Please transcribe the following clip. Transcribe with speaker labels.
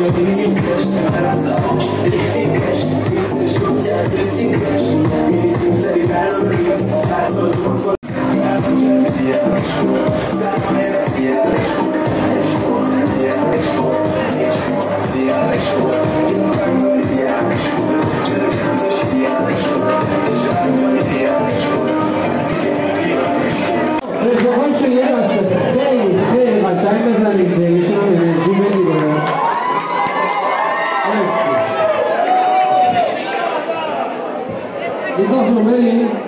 Speaker 1: Thank you. 이상수 메인